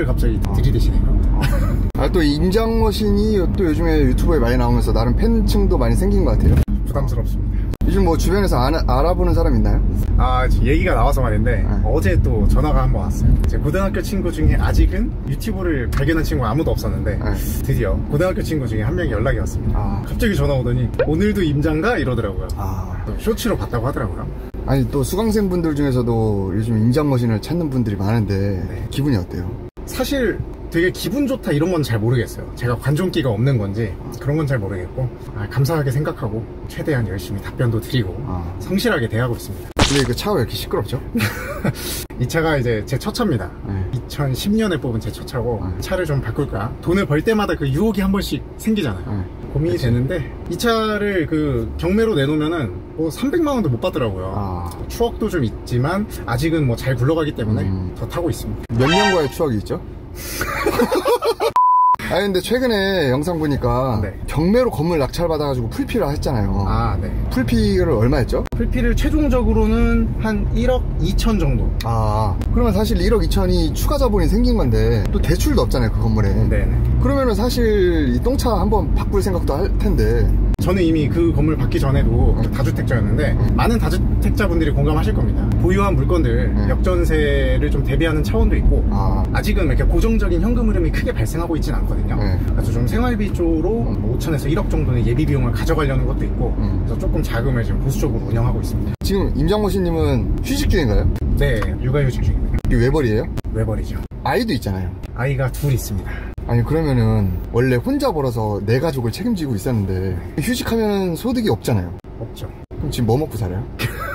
사과를 갑자기 들이대시네요. 아, 또 임장머신이 또 요즘에 유튜브에 많이 나오면서 나름 팬층도 많이 생긴 것 같아요. 부담스럽습니다. 요즘 뭐 주변에서 아, 알아보는 사람 있나요? 아, 얘기가 나와서 말인데 네. 어제 또 전화가 한 번 왔어요. 제 고등학교 친구 중에 아직은 유튜브를 발견한 친구가 아무도 없었는데 네. 드디어 고등학교 친구 중에 한 명이 연락이 왔습니다. 아. 갑자기 전화 오더니 오늘도 임장가 이러더라고요. 아. 또 쇼츠로 봤다고 하더라고요. 아니 또 수강생 분들 중에서도 요즘 임장머신을 찾는 분들이 많은데 네. 기분이 어때요? 사실 되게 기분 좋다 이런 건 잘 모르겠어요. 제가 관종기가 없는 건지 그런 건 잘 모르겠고 아, 감사하게 생각하고 최대한 열심히 답변도 드리고 아. 성실하게 대하고 있습니다. 근데 그 차가 왜 이렇게 시끄럽죠? 이 차가 이제 제 첫 차입니다. 네. 2010년에 뽑은 제 첫 차고 네. 차를 좀 바꿀까 돈을 벌 때마다 그 유혹이 한 번씩 생기잖아요. 네. 고민이 되는데 이 차를 그 경매로 내놓으면은 뭐 300만 원도 못 받더라고요. 아. 추억도 좀 있지만 아직은 뭐 잘 굴러가기 때문에 음. 더 타고 있습니다. 몇 년과의 추억이 있죠? 아니 근데 최근에 영상 보니까 네. 경매로 건물 낙찰받아가지고 풀피를 했잖아요. 아, 네. 풀피를 얼마 했죠? 풀피를 최종적으로는 한 1억 2천 정도. 아 그러면 사실 1억 2천이 추가 자본이 생긴 건데 또 대출도 없잖아요 그 건물에. 네네. 그러면은 사실 이 똥차 한번 바꿀 생각도 할 텐데. 저는 이미 그 건물 받기 전에도 다주택자였는데 많은 다주택자분들이 공감하실 겁니다. 보유한 물건들 음. 역전세를 좀 대비하는 차원도 있고 아 아직은 이렇게 고정적인 현금 흐름이 크게 발생하고 있진 않거든요. 네. 그래서 좀 생활비 쪽으로 뭐 5천에서 1억 정도는 예비 비용을 가져가려는 것도 있고 음. 그래서 조금 자금을 지금 보수적으로 운영하고 있습니다. 지금 임장모 씨님은 휴직 중인가요? 네, 육아휴직 중입니다. 이게 외벌이에요? 외벌이죠. 아이도 있잖아요. 아이가 둘 있습니다. 아니 그러면은 원래 혼자 벌어서 내 가족을 책임지고 있었는데 휴직하면 소득이 없잖아요. 없죠. 그럼 지금 뭐 먹고 살아요?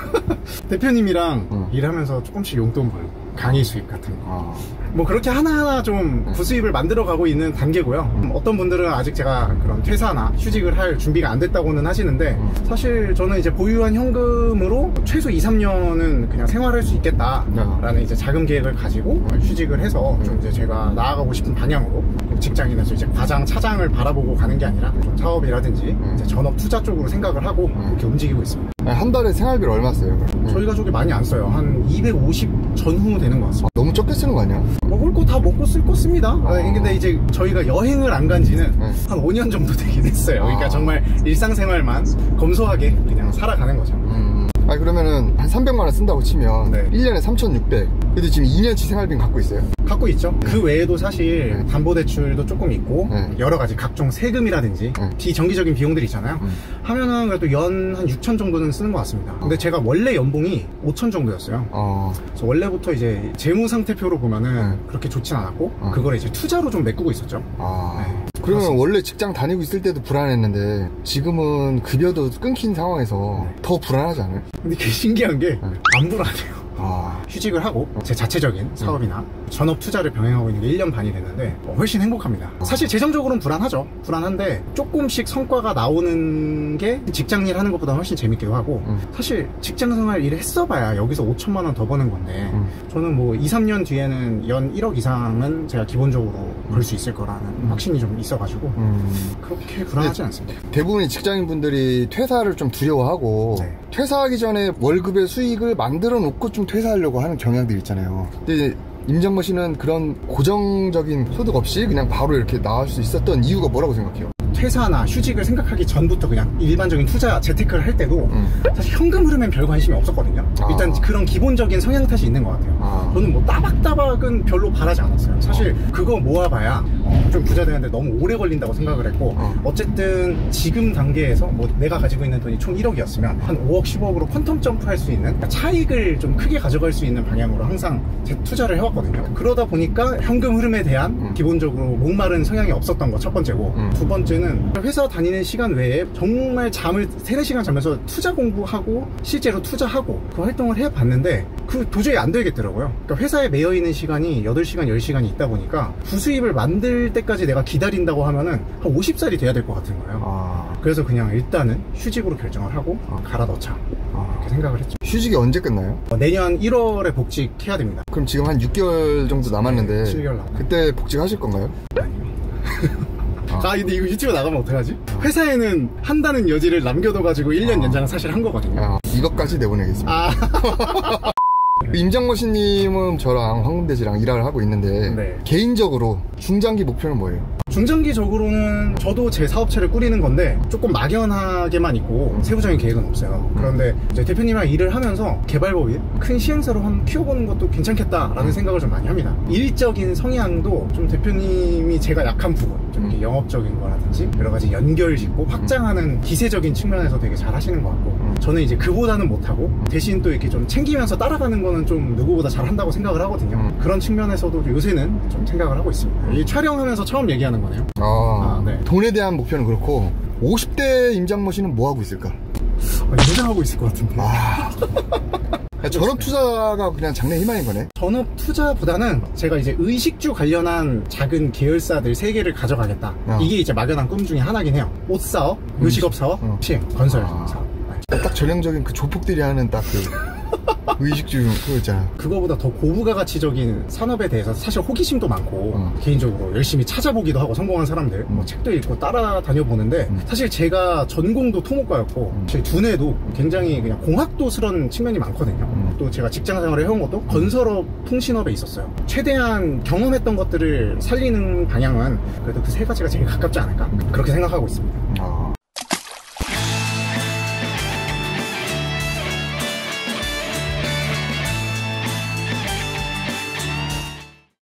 대표님이랑 음. 일하면서 조금씩 용돈 벌고 강의 수익 같은 거. 아, 뭐 그렇게 하나하나 좀 부수입을 만들어 가고 있는 단계고요. 음, 어떤 분들은 아직 제가 그런 퇴사나 휴직을 할 준비가 안 됐다고는 하시는데 사실 저는 이제 보유한 현금으로 최소 2, 3년은 그냥 생활할 수 있겠다라는 이제 자금 계획을 가지고 휴직을 해서 좀 이제 제가 나아가고 싶은 방향으로 직장인에서 이제 과장, 차장을 바라보고 가는 게 아니라 좀 사업이라든지 전업 투자 쪽으로 생각을 하고 그렇게 움직이고 있습니다. 아니, 한 달에 생활비를 얼마 써요? 그럼? 저희 가족이 많이 안 써요. 한 250 전후 되는 것 같습니다. 너무 적게 쓰는 거 아니야? 먹을 거 다 먹고 쓸 거 씁니다. 아, 근데 이제 저희가 여행을 안 간 지는 네. 한 5년 정도 되긴 했어요. 그러니까 아. 정말 일상생활만 검소하게 그냥 살아가는 거죠. 음. 아니 그러면은 한 300만 원 쓴다고 치면 네. 1년에 3,600. 근데 지금 2년치 생활비는 갖고 있어요. 갖고 있죠. 그 외에도 사실 네. 담보대출도 조금 있고 네. 여러 가지 각종 세금이라든지 네. 비정기적인 비용들이 있잖아요. 음. 하면은 그래도 연 한 6천 정도는 쓰는 것 같습니다. 근데 제가 원래 연봉이 5천 정도였어요. 어. 그래서 원래부터 이제 재무 상태표로 보면은 네. 그렇게 좋진 않았고 어. 그걸 이제 투자로 좀 메꾸고 있었죠. 아. 네. 그러면 그렇습니다. 원래 직장 다니고 있을 때도 불안했는데 지금은 급여도 끊긴 상황에서 네. 더 불안하지 않아요? 근데 그게 신기한 게 안 불안해요. 아. 휴직을 하고 제 자체적인 사업이나 전업 투자를 병행하고 있는 게 1년 반이 됐는데 어, 훨씬 행복합니다. 사실 재정적으로는 불안하죠. 불안한데 조금씩 성과가 나오는 게 직장 일 하는 것보다 훨씬 재밌기도 하고 음. 사실 직장 생활 일을 했어봐야 여기서 5천만 원 더 버는 건데 음. 저는 뭐 2, 3년 뒤에는 연 1억 이상은 제가 기본적으로 벌 수 있을 거라는 확신이 좀 있어가지고 음. 그렇게 불안하지 않습니다. 대부분의 직장인분들이 퇴사를 좀 두려워하고 네. 퇴사하기 전에 월급의 수익을 만들어 놓고 좀 퇴사하려고 하는 경향들이 있잖아요. 근데 임정모 씨는 그런 고정적인 소득 없이 그냥 바로 이렇게 나올 수 있었던 이유가 뭐라고 생각해요? 퇴사나 휴직을 생각하기 전부터 그냥 일반적인 투자 재테크를 할 때도 음. 사실 현금 흐름엔 별 관심이 없었거든요. 아. 일단 그런 기본적인 성향 탓이 있는 것 같아요. 아. 저는 뭐 따박따박은 별로 바라지 않았어요. 사실 그거 모아봐야 어, 좀 부자 되는데 너무 오래 걸린다고 생각을 했고 어. 어쨌든 지금 단계에서 뭐 내가 가지고 있는 돈이 총 1억이었으면 한 5억, 10억으로 퀀텀 점프할 수 있는 그러니까 차익을 좀 크게 가져갈 수 있는 방향으로 항상 제 투자를 해왔거든요. 그러다 보니까 현금 흐름에 대한 음. 기본적으로 목마른 성향이 없었던 거 첫 번째고 음. 두 번째는 회사 다니는 시간 외에 정말 잠을 3, 4시간 자면서 투자 공부하고 실제로 투자하고 그 활동을 해봤는데 그 도저히 안 되겠더라고요. 그러니까 회사에 매여 있는 시간이 8시간, 10시간이 있다 보니까 부수입을 만들 때까지 내가 기다린다고 하면은 한 50살이 돼야 될 것 같은 거예요. 아. 그래서 그냥 일단은 휴직으로 결정을 하고 갈아 넣자 이렇게 생각을 했죠. 휴직이 언제 끝나요? 어, 내년 1월에 복직해야 됩니다. 그럼 지금 한 6개월 정도 남았는데 네, 7개월 남았- 그때 복직하실 건가요? 아 근데 이거 유튜브 나가면 어떡하지? 회사에는 한다는 여지를 남겨둬가지고 1년 아. 연장을 사실 한 거거든요. 아, 이것까지 내보내겠습니다. 아. 임장머신님은 저랑 황금돼지랑 일을 하고 있는데 네. 개인적으로 중장기 목표는 뭐예요? 중장기적으로는 저도 제 사업체를 꾸리는 건데 조금 막연하게만 있고 세부적인 계획은 없어요. 그런데 이제 대표님이랑 일을 하면서 개발법인 큰 시행사로 한번 키워보는 것도 괜찮겠다라는 생각을 좀 많이 합니다. 일적인 성향도 좀 대표님이 제가 약한 부분, 좀 이렇게 영업적인 거라든지 여러 가지 연결 짓고 확장하는 기세적인 측면에서 되게 잘 하시는 것 같고 저는 이제 그보다는 못하고 대신 또 이렇게 좀 챙기면서 따라가는 거는 좀 누구보다 잘 한다고 생각을 하거든요. 음. 그런 측면에서도 요새는 좀 생각을 하고 있습니다. 이 촬영하면서 처음 얘기하는 거 네요. 아, 아, 네. 돈에 대한 목표는 그렇고 50대 임장머신은 뭐 하고 있을까? 아, 인정하고 있을 것 같은데. 아, 그냥 전업 투자가 그냥 장래 희망인 거네. 전업 투자보다는 제가 이제 의식주 관련한 작은 계열사들 세 개를 가져가겠다. 어. 이게 이제 막연한 꿈 중에 하나긴 해요. 옷 사업, 요식업 사업, 어. 시행, 건설 아. 사업. 네. 딱 전형적인 그 조폭들이 하는 딱 그 의식주 그거 있잖아. 그거보다 더 고부가 가치적인 산업에 대해서 사실 호기심도 많고 어. 개인적으로 열심히 찾아보기도 하고 성공한 사람들 뭐 책도 읽고 따라다녀 보는데 음. 사실 제가 전공도 토목과였고 제 두뇌도 굉장히 그냥 공학도스런 측면이 많거든요 음. 또 제가 직장 생활을 해온 것도 건설업 통신업에 있었어요 최대한 경험했던 것들을 살리는 방향은 그래도 그 세 가지가 제일 가깝지 않을까 그렇게 생각하고 있습니다 아.